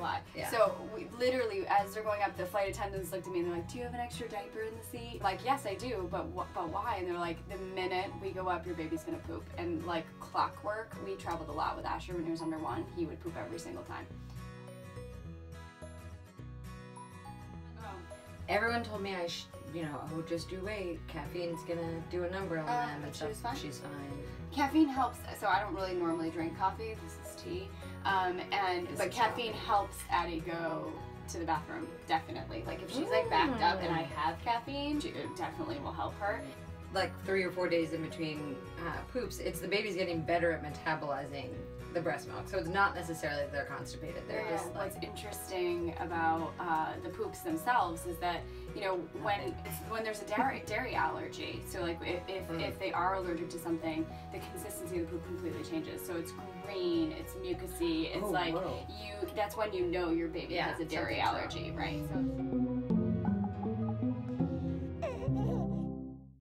lie. Yeah. So we literally, as they're going up, the flight attendants looked at me and they're like, "Do you have an extra diaper in the seat?" Like, yes, I do, but but why? And they're like, "The minute we go up, your baby's gonna poop." And like clockwork, we traveled a lot with Asher when he was under one. He would poop every single time. Everyone told me I, sh- you know, oh, just do wait. Caffeine's gonna do a number on Uh, them she was fine? She's fine. Caffeine helps. So I don't really normally drink coffee. This is tea. Um, and This but caffeine chocolate. helps Addie go to the bathroom. Definitely. Like if she's like backed up and I have caffeine, it definitely will help her. Like three or four days in between uh, poops, it's the baby's getting better at metabolizing the breast milk. So it's not necessarily that they're constipated. They're Yeah, just like what's interesting about uh, the poops themselves is that you know when when there's a dairy dairy allergy, so like if if, Mm. if they are allergic to something, the consistency of the poop completely changes. So it's green, it's mucousy, it's Oh, like whoa. you. That's when you know your baby Yeah, has a dairy wrong. allergy, right? So.